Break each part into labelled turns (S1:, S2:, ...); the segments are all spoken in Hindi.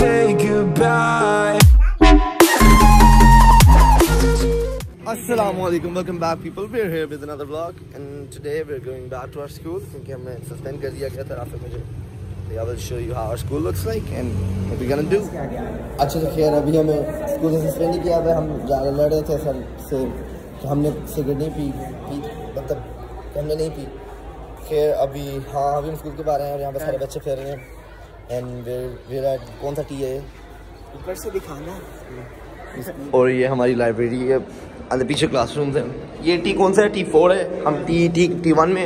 S1: say goodbye.
S2: Assalamu alaikum, welcome back people. We're here with another vlog and today we're going back to our school क्योंकि हमें suspend कर दिया गया था रात मुझे I will show you how our school looks like and what we're gonna do. अच्छा तो खैर अभी हमें स्कूल से सस्पेंड नहीं किया हुआ है, हम जा लड़ रहे थे सर से कि हमने सिगरेट नहीं पी पी मतलब हमने नहीं पी। खैर अभी हाँ अभी हम स्कूल के बाहर हैं और यहाँ पर सारे बच्चे फिर रहे हैं। एंड वेर एट कौन सा टी है?
S3: ऊपर से दिखाना।
S2: और ये हमारी लाइब्रेरी है अंदर पीछे क्लासरूम है। ये टी कौन सा है? टी फोर है। हम टी टी टी वन में।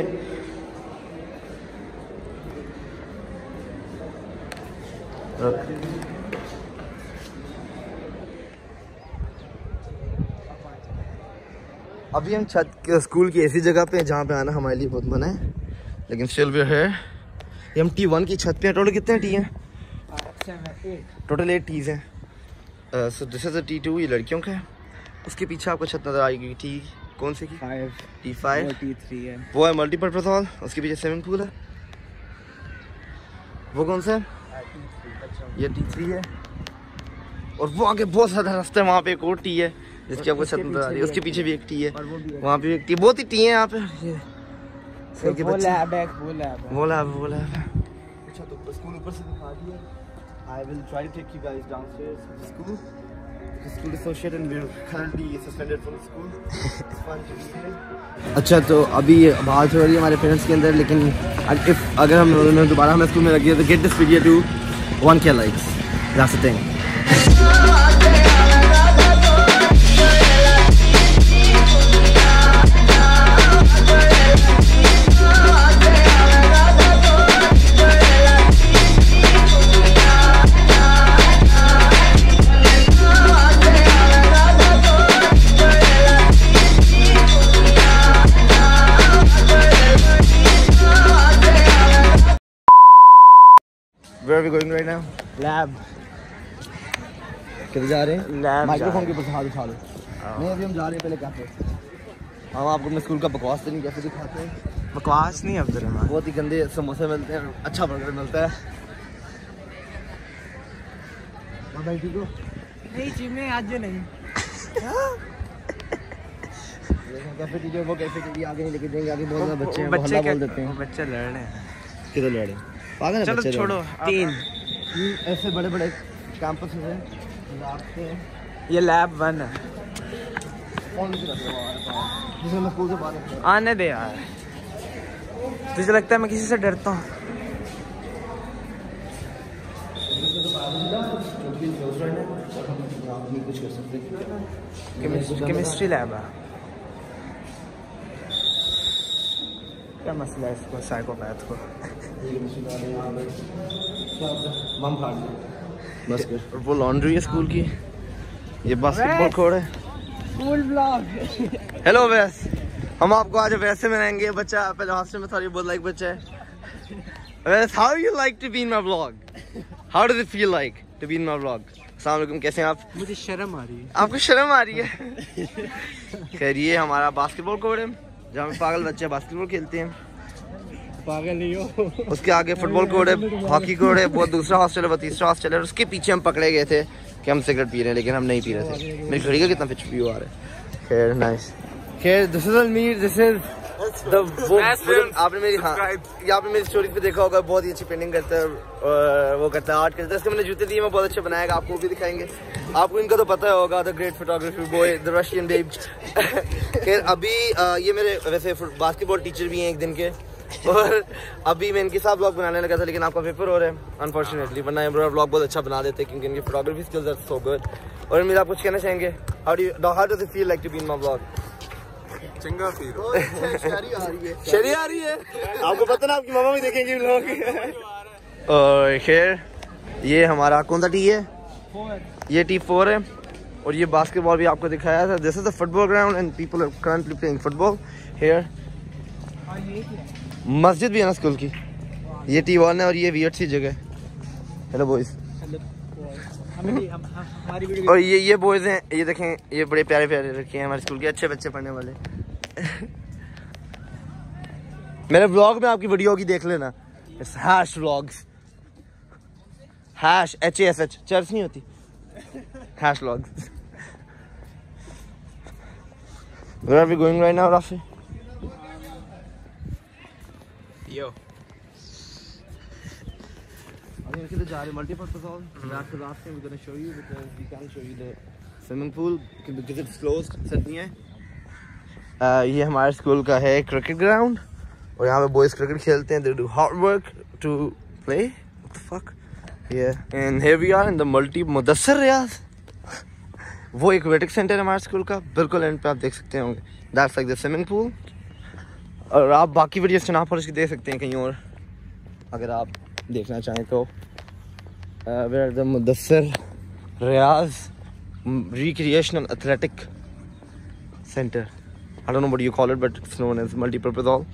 S2: हैं। अभी हम छत के स्कूल की ऐसी जगह पे हैं जहाँ पे आना हमारे लिए बहुत मना है। लेकिन स्टिल वी है ये हम टी वन की छत पे हैं। टोटल कितने टी हैं? टोटल एट टीज हैं। So this is a T two ये लड़कियों का है। उसके पीछे आपको छत नज़र आएगी। टी कौन से की?
S3: Five
S2: T five
S3: T three है।
S2: वो है मल्टीपर्पज हॉल उसके पीछे स्विमिंग पूल है। वो कौन सा है? ये टी थ्री है। और वो आगे बहुत सारा रास्ता है। वहाँ पे एक और टी है। जिसकी आपको छत नज़र आ रही है उसके पीछे भी एक टी है। वहाँ पे भी एक टी बहुत ही टी है यहाँ पे। ये। सही
S3: वो लैब है वो लैब
S2: वो लैब अच्छा तो स्कूल ऊपर से दिखा दिया। अच्छा तो अभी बात हो रही है हमारे पेरेंट्स के अंदर लेकिन इफ़ अगर हम उन्होंने दोबारा हमें स्कूल में रख दिया तो get this video to one K likes that's the thing are we going right now?
S3: Lab
S2: किधर जा रहे हैं?
S3: लैब
S2: माइक्रोफोन के ऊपर हाथ उठा लो। नहीं अभी हम जा रहे हैं पहले कैफ़े हम आपको अपने स्कूल का बकवास तो नहीं कैफ़े दिखाते हैं।
S3: बकवास नहीं अब्दुल रहमान
S2: बहुत ही गंदे समोसे मिलते हैं अच्छा बर्गर मिलता है।
S3: नहीं जी में आज नहीं।
S2: कैफ़े टीचर वो कैफ़े टीचर आगे नहीं लेके जाएँगे आगे बहुत ज़्यादा बच्चे हैं
S3: बच्चे
S2: बोल देते हैं।
S3: बच्चे लड़ रहे हैं।
S2: किधर लड़ रहे हैं? पागल बच्चे
S3: चलो छोड़ो तीन।
S2: ऐसे बड़े बड़े कैंपस हैं
S3: ये लैब वन है। आने दे यार। तुझे लगता है मैं किसी से डरता हूँ?
S2: कुछ कर सकते हैं।
S3: केमिस्ट्री लैब है। क्या मसला है इसको साइकोपैथ को?
S2: मम फाड़ बस कर वो लॉन्ड्री है स्कूल की। ये बास्केटबॉल कोर्ट है।
S3: स्कूल ब्लॉग
S2: हेलो वैस हम आपको आज वैसे मिलाएँगे बच्चा पहले हॉस्टल में था बहुत लाइक बच्चा है। Was how you like to be in my vlog how does it feel like to be in my vlog अस्सलाम वालेकुम कैसे हैं आप?
S3: मुझे शर्म आ रही है।
S2: आपको शर्म आ रही है? खैर ये हमारा बास्केटबॉल कोर्ट है। जहाँ पे पागल बच्चे बास्केटबॉल खेलते हैं।
S3: पागल नहीं हो।
S2: उसके आगे फुटबॉल कोर्ट है हॉकी कोर्ट है वो दूसरा हॉस्टल है वो तीसरा हॉस्टल है उसके पीछे हम पकड़े गए थे कि हम सिगरेट पी रहे हैं लेकिन हम नहीं पी रहे थे। मेरी घड़ी का कितना पिछ पी आ रहा है। खैर नाइस खैर this is almirah this is the वो आपने मेरी हाँ। ये आपने मेरी स्टोरी पे देखा होगा बहुत ही अच्छी पेंटिंग करता है और वो करता है आर्ट करता है। इसके मैंने जूते दिए मैं बहुत अच्छे बनाएगा आपको भी दिखाएँगे। आपको इनका तो पता होगा the great photography boy the Russian babe खैर अभी ये मेरे वैसे बास्केटबॉल टीचर भी हैं एक दिन के। और अभी मैं इनके साथ ब्लॉग बनाने लगा था लेकिन आपका पेपर हो रहा है अनफॉर्चुनेटली वरना ये ब्लॉग बहुत अच्छा बना देते क्योंकि इनकी photography skills are so good और मेरा आप कुछ कहना चाहेंगे? How do how does it feel like to be in my blog
S4: चंगा फील
S2: शरी आ रही है? आपको पता ना आपकी मामा भी देखेंगे लोग। और खैर ये हमारा कौन सा टी है? ये टी फोर है और ये बास्केटबॉल भी आपको दिखाया था। This is the football ground and people are currently playing football here मस्जिद भी है ना स्कूल की? ये टी वन है और ये वियर्ड सी जगह हेलो बॉयज़
S3: हमारी
S2: और ये ये बॉयज़ हैं ये देखें ये बड़े प्यारे प्यारे लड़के हैं हमारे स्कूल के अच्छे बच्चे पढ़ने वाले। मेरे ब्लॉग में आपकी वीडियो की देख लेना। Hash vlogs hash H S H church नहीं होती। Hash vlogs where are we going right now Rafi
S3: यो
S2: अभी hall last last time show you you the swimming pool closed ये हमारे स्कूल का है क्रिकेट ग्राउंड, और यहाँ पे बॉयज़ क्रिकेट खेलते हैं they do hard work to play the fuck and here we are in the multi Mudassar Riaz वो एक वेटिक सेंटर है हमारे स्कूल का, बिल्कुल एंड पे आप देख सकते होंगे। That's like the swimming pool और आप बाकी वीडियोस चुनाव पर देख सकते हैं कहीं और, अगर आप देखना चाहें तो। Where the Mudassar Riaz recreational athletic center. I don't know what you call it but it's known as multi-purpose hall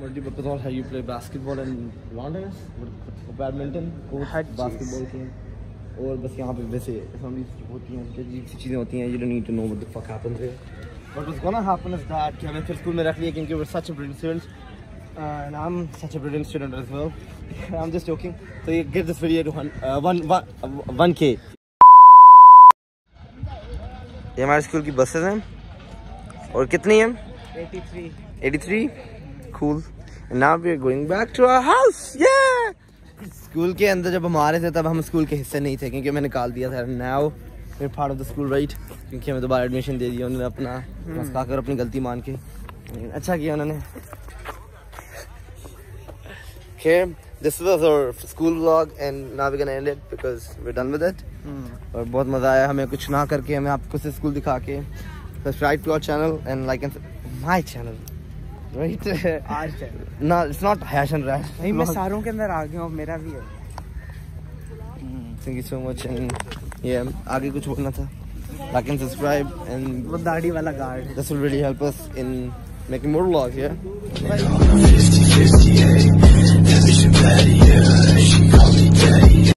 S2: multi-purpose hall how you play basketball and lawn tennis or badminton court basketball game और बस यहाँ पे वैसे assemblies होती हैं अजीब सी चीज़ें होती हैं you don't need to know what the fuck happens here What was gonna happen is that कि हमें फिर स्कूल में रख लिया क्योंकि we're such a brilliant students uh, and I'm such a brilliant student as well. I'm just joking. So you give this video to one, uh, one, one, uh, one K. ये हमारे स्कूल की बसेस हैं। और कितनी हैं?
S3: 83
S2: 83 cool now we are going back to our house या स्कूल के अंदर जब हम आ रहे थे तब हम स्कूल के हिस्से नहीं थे क्योंकि मैंने निकाल दिया था। Now we part of the school right क्योंकि हमें दोबारा एडमिशन दे दिया उन्होंने अपना। मस्काकर अपनी गलती मान के। अच्छा किया उन्होंने। Okay this was our school vlog and now we're going end it because we're done with it. और बहुत मज़ा आया हमें कुछ ना करके हमें आपको से स्कूल दिखा के। Subscribe to our channel and like and my channel right
S3: आज चैनल
S2: ना it's not hash and rash
S3: नहीं मैं सारों के अंदर आ गया हूँ मेरा भी है।
S2: Thank you so much and ये आगे कुछ बोलना था? लाइक एंड सब्सक्राइब एंड
S3: वो दाढ़ी वाला guard
S2: this will really help us in making more vlogs yeah?
S1: Every shit better, yeah. She call me daddy.